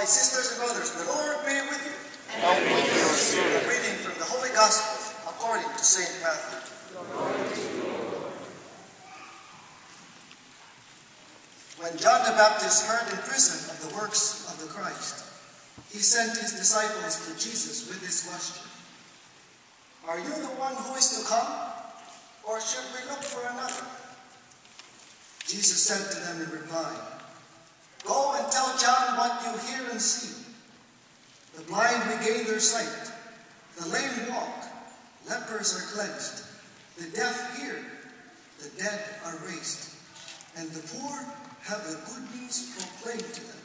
my sisters and brothers, the Lord be with you. And with your spirit. A reading from the Holy Gospel according to St. Matthew. When John the Baptist heard in prison of the works of the Christ, he sent his disciples to Jesus with this question Are you the one who is to come, or should we look for another? Jesus said to them in reply, Go and tell John what you hear blind regain their sight, the lame walk, lepers are cleansed, the deaf hear, the dead are raised, and the poor have the good news proclaimed to them.